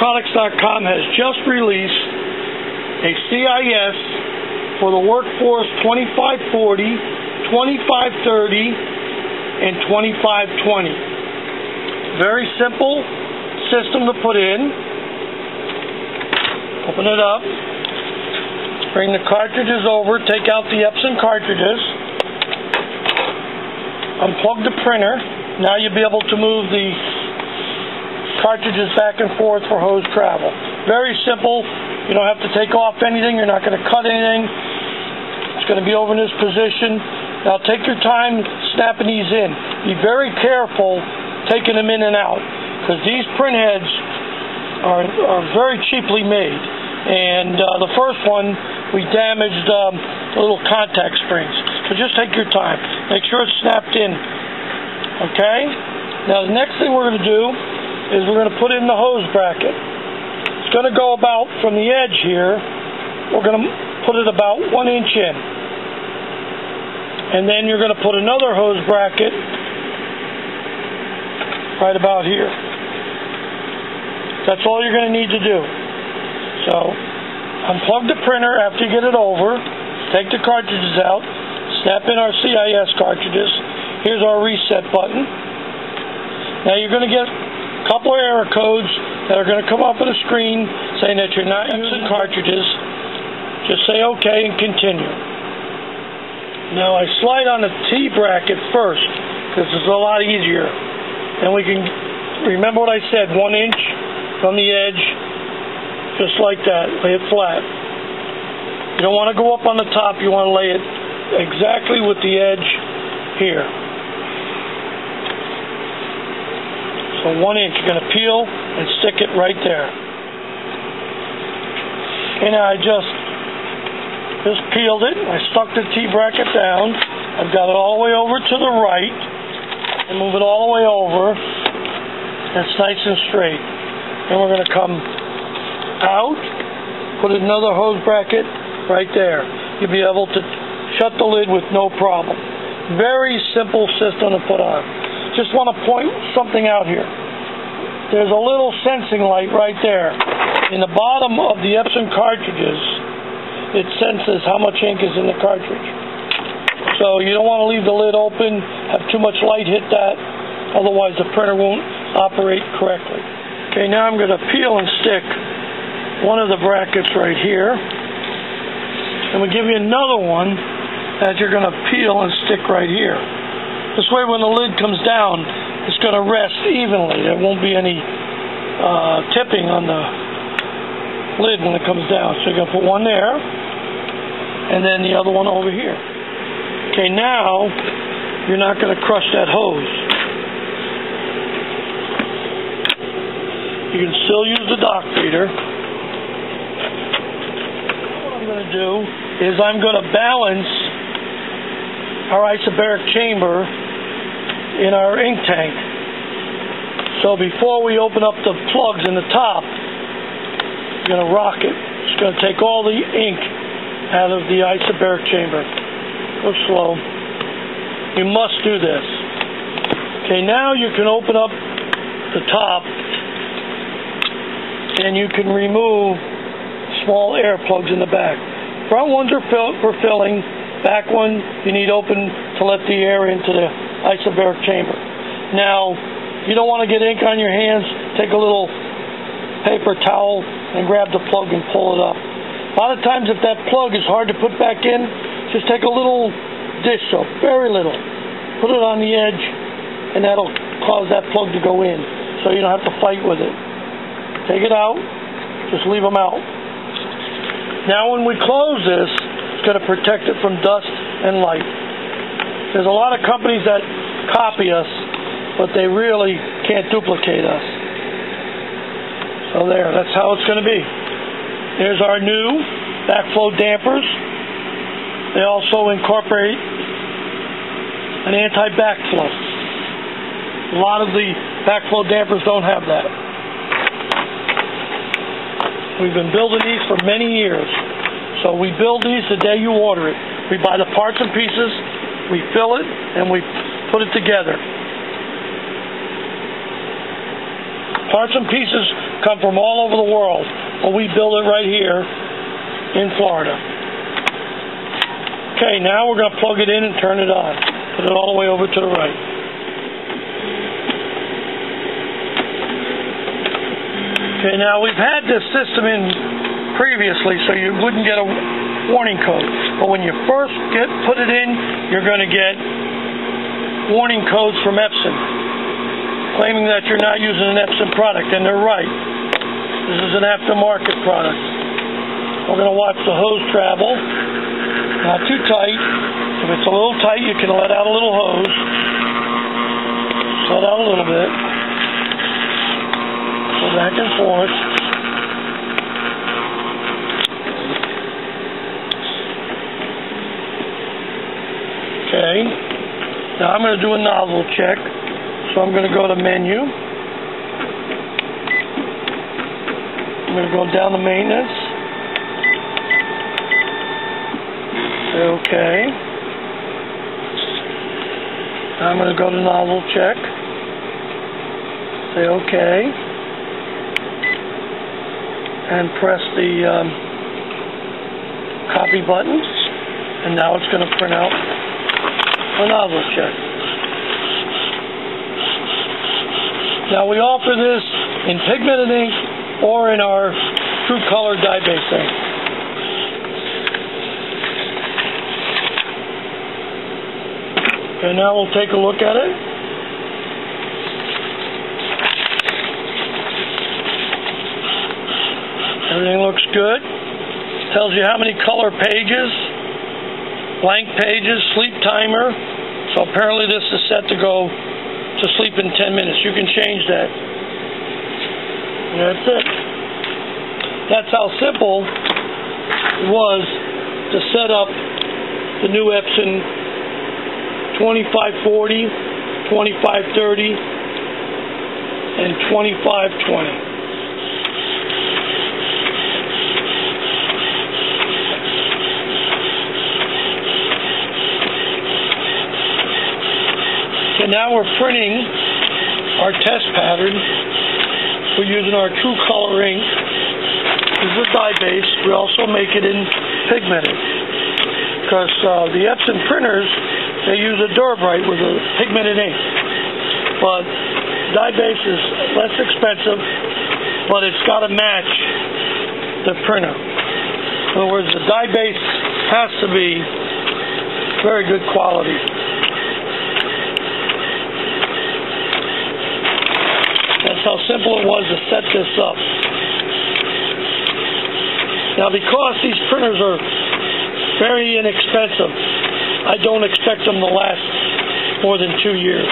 PrimeProducts.com has just released a CIS for the workforce 2540, 2530, and 2520. Very simple system to put in. Open it up. Bring the cartridges over. Take out the Epson cartridges. Unplug the printer. Now you'll be able to move the cartridges back and forth for hose travel. Very simple. You don't have to take off anything. You're not going to cut anything. It's going to be over in this position. Now take your time snapping these in. Be very careful taking them in and out because these print heads are, are very cheaply made. And uh, the first one, we damaged um, the little contact springs. So just take your time. Make sure it's snapped in. Okay? Now the next thing we're going to do is we're going to put in the hose bracket. It's going to go about from the edge here, we're going to put it about one inch in. And then you're going to put another hose bracket right about here. That's all you're going to need to do. So, unplug the printer after you get it over, take the cartridges out, snap in our CIS cartridges. Here's our reset button. Now you're going to get couple error codes that are going to come up on the screen saying that you're not using cartridges. Just say OK and continue. Now I slide on the T bracket first because it's a lot easier. And we can remember what I said, one inch from the edge, just like that. Lay it flat. You don't want to go up on the top, you want to lay it exactly with the edge here. So one inch, you're going to peel and stick it right there. And I just just peeled it. I stuck the T-bracket down. I've got it all the way over to the right and move it all the way over. It's nice and straight. And we're going to come out, put another hose bracket right there. You'll be able to shut the lid with no problem. Very simple system to put on just want to point something out here. There's a little sensing light right there. In the bottom of the Epson cartridges, it senses how much ink is in the cartridge. So you don't want to leave the lid open, have too much light hit that, otherwise the printer won't operate correctly. Okay, now I'm going to peel and stick one of the brackets right here. And we'll give you another one that you're going to peel and stick right here. This way when the lid comes down, it's going to rest evenly. There won't be any uh, tipping on the lid when it comes down. So you're going to put one there, and then the other one over here. Okay, now you're not going to crush that hose. You can still use the doc feeder. What I'm going to do is I'm going to balance our isobaric chamber in our ink tank. So before we open up the plugs in the top, we're going to rock it. It's going to take all the ink out of the isobaric chamber. Go slow. You must do this. Okay, now you can open up the top and you can remove small air plugs in the back. Front ones are for filling, Back one, you need open to let the air into the isobaric chamber. Now, you don't want to get ink on your hands, take a little paper towel and grab the plug and pull it up. A lot of times if that plug is hard to put back in, just take a little dish soap, very little. Put it on the edge and that'll cause that plug to go in so you don't have to fight with it. Take it out, just leave them out. Now when we close this, it's going to protect it from dust and light. There's a lot of companies that copy us, but they really can't duplicate us. So there, that's how it's going to be. There's our new backflow dampers. They also incorporate an anti-backflow. A lot of the backflow dampers don't have that. We've been building these for many years. So we build these the day you order it. We buy the parts and pieces, we fill it, and we put it together. Parts and pieces come from all over the world, but we build it right here in Florida. Okay, now we're going to plug it in and turn it on. Put it all the way over to the right. Okay, now we've had this system in previously so you wouldn't get a warning code. But when you first get put it in, you're going to get warning codes from Epson claiming that you're not using an Epson product, and they're right. This is an aftermarket product. We're going to watch the hose travel. Not too tight. If it's a little tight, you can let out a little hose. Let out a little bit. Go back and forth. Okay. Now I'm going to do a nozzle check. So I'm going to go to menu. I'm going to go down to maintenance. Say OK. I'm going to go to nozzle check. Say OK. And press the um, copy button. And now it's going to print out a check. Now we offer this in pigmented ink or in our true color dye base ink. And now we'll take a look at it. Everything looks good. Tells you how many color pages, blank pages, sleep timer. So apparently this is set to go to sleep in 10 minutes. You can change that. That's it. That's how simple it was to set up the new Epson 2540, 2530, and 2520. So now we're printing our test pattern. We're using our True Color ink. This is a dye base. We also make it in pigmented. Because uh, the Epson printers, they use a DURABrite with a pigmented ink. But dye base is less expensive, but it's got to match the printer. In other words, the dye base has to be very good quality. That's how simple it was to set this up. Now, because these printers are very inexpensive, I don't expect them to last more than two years.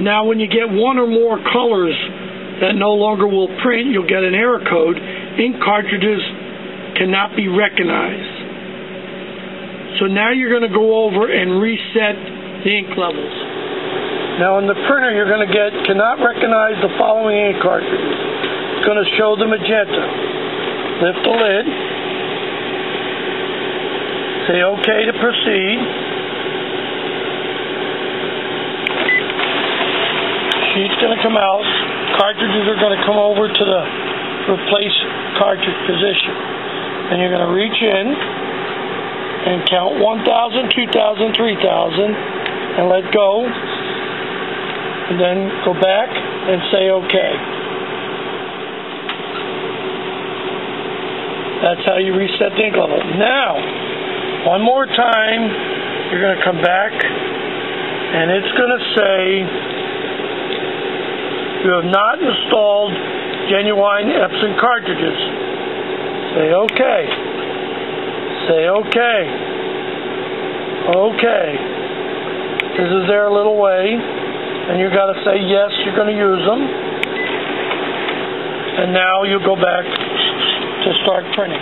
Now, when you get one or more colors that no longer will print, you'll get an error code. Ink cartridges cannot be recognized. So now you're going to go over and reset the ink levels. Now in the printer you're going to get cannot recognize the following ink cartridges. It's going to show the magenta. Lift the lid. Say OK to proceed. Sheet's going to come out. Cartridges are going to come over to the replace cartridge position. And you're going to reach in and count 1,000, 2,000, 3,000 and let go. And then go back and say OK. That's how you reset the ink level. Now, one more time, you're going to come back and it's going to say you have not installed genuine Epson cartridges. Say OK. Say OK. OK. This is their little way. And you got to say yes, you're going to use them. And now you go back to start printing.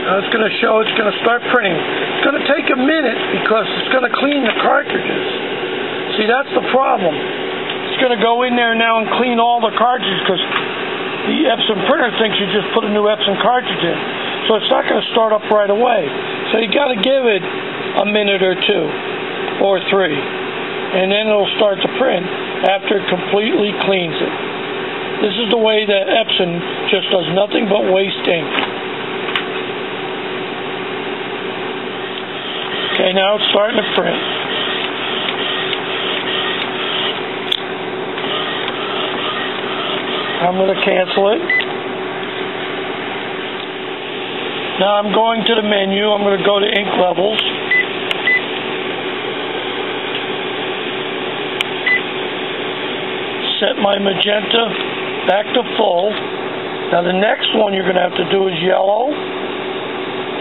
Now it's going to show it's going to start printing. It's going to take a minute because it's going to clean the cartridges. See, that's the problem. It's going to go in there now and clean all the cartridges because the Epson printer thinks you just put a new Epson cartridge in. So it's not going to start up right away. So you got to give it a minute or two or three. And then it'll start to print after it completely cleans it. This is the way that Epson just does nothing but waste ink. Okay, now it's starting to print. I'm going to cancel it. Now I'm going to the menu. I'm going to go to ink levels. Set my magenta back to full. Now the next one you're going to have to do is yellow,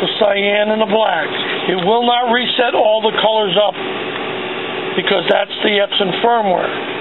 the cyan, and the black. It will not reset all the colors up because that's the Epson firmware.